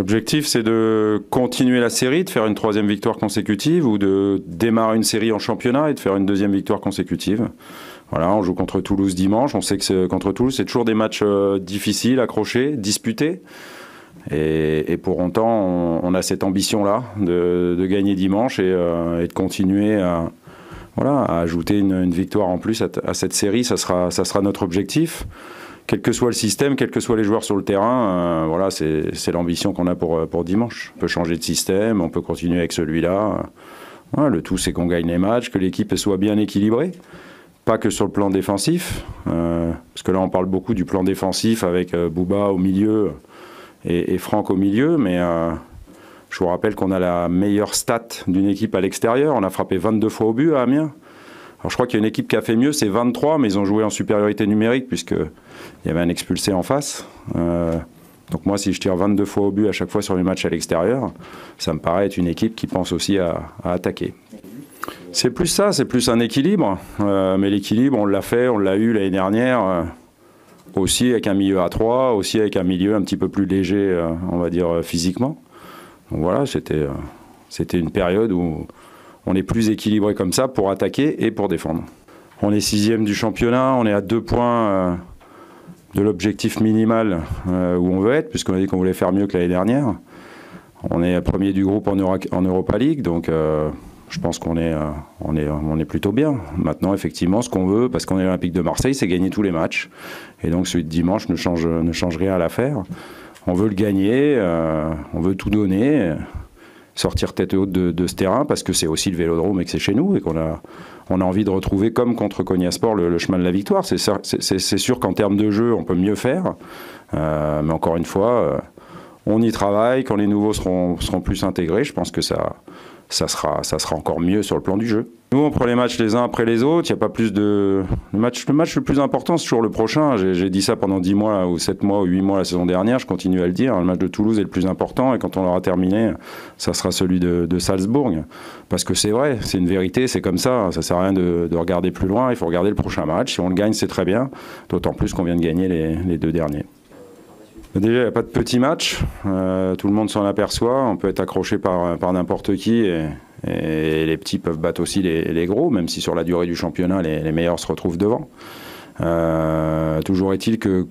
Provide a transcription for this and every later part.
L'objectif, c'est de continuer la série, de faire une troisième victoire consécutive ou de démarrer une série en championnat et de faire une deuxième victoire consécutive. Voilà, on joue contre Toulouse dimanche. On sait que contre Toulouse, c'est toujours des matchs euh, difficiles, accrochés, disputés. Et, pour autant, on, a cette ambition-là de, gagner dimanche euh, et, de continuer à, voilà, ajouter une, victoire en plus à, cette série. Ça sera notre objectif quel que soit le système, quels que soient les joueurs sur le terrain, euh, voilà, c'est l'ambition qu'on a pour, euh, pour dimanche. On peut changer de système, on peut continuer avec celui-là. le tout, c'est qu'on gagne les matchs, que l'équipe soit bien équilibrée. Pas que sur le plan défensif, euh, parce que là, on parle beaucoup du plan défensif avec Bouba au milieu et, et, Franck au milieu, mais je vous rappelle qu'on a la meilleure stat d'une équipe à l'extérieur. On a frappé 22 fois au but à Amiens. Alors je crois qu'il y a une équipe qui a fait mieux, c'est 23, mais ils ont joué en supériorité numérique puisqu'il y avait un expulsé en face. Euh, donc moi, si je tire 22 fois au but à chaque fois sur les matchs à l'extérieur, ça me paraît être une équipe qui pense aussi à, attaquer. C'est plus ça, c'est plus un équilibre. Euh, mais l'équilibre, on l'a fait, on l'a eu l'année dernière, euh, aussi avec un milieu à 3, aussi avec un milieu un petit peu plus léger, on va dire, physiquement. Donc voilà, c'était, c'était une période où on est plus équilibré comme ça pour attaquer et pour défendre. On est sixième du championnat, on est à deux points euh, de l'objectif minimal euh, où on veut être, puisqu'on a dit qu'on voulait faire mieux que l'année dernière. On est premier du groupe en, Europa League, donc euh, je pense qu'on est, plutôt bien. Maintenant, effectivement, ce qu'on veut, parce qu'on est l'Olympique de Marseille, c'est gagner tous les matchs. Et donc celui de dimanche ne change rien à l'affaire. On veut le gagner, on veut tout donner sortir tête haute de, ce terrain parce que c'est aussi le vélodrome et que c'est chez nous et qu'on a, on a envie de retrouver comme contre Cognasport le, le chemin de la victoire. C'est sûr qu'en termes de jeu, on peut mieux faire. Euh, mais encore une fois, euh, on y travaille. Quand les nouveaux seront, plus intégrés, je pense que ça, sera, encore mieux sur le plan du jeu. Nous, on prend les matchs les uns après les autres. Il n'y a pas plus de. Le match, le plus important, c'est toujours le prochain. J'ai dit ça pendant 10 mois, ou 7 mois, ou 8 mois la saison dernière. Je continue à le dire. Le match de Toulouse est le plus important. Et quand on l'aura terminé, ça sera celui de, Salzbourg. Parce que c'est vrai, c'est une vérité, c'est comme ça. Ça sert à rien de, regarder plus loin. Il faut regarder le prochain match. Si on le gagne, c'est très bien. D'autant plus qu'on vient de gagner les deux derniers. Déjà, il n'y a pas de petit match. Euh, tout le monde s'en aperçoit. On peut être accroché par, par n'importe qui. Et, les petits peuvent battre aussi les, gros, même si sur la durée du championnat, les, meilleurs se retrouvent devant. Euh, toujours est-il que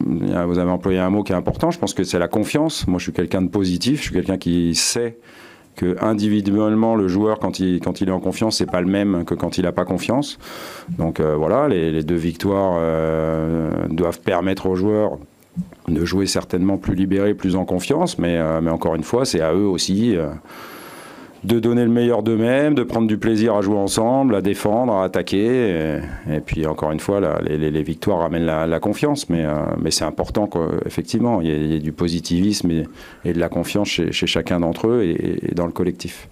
vous avez employé un mot qui est important. Je pense que c'est la confiance. Moi, je suis quelqu'un de positif. Je suis quelqu'un qui sait que individuellement le joueur quand il, quand il est en confiance c'est pas le même que quand il n'a pas confiance donc euh, voilà les, deux victoires doivent permettre aux joueurs de jouer certainement plus libéré, plus en confiance, mais, euh, mais encore une fois, c'est à eux aussi euh, de donner le meilleur d'eux-mêmes, de prendre du plaisir à jouer ensemble, à défendre, à attaquer. Et, puis encore une fois, les, victoires ramènent la, confiance, mais, euh, mais c'est important qu'effectivement, il, y, ait du positivisme et, de la confiance chez, chacun d'entre eux et dans le collectif.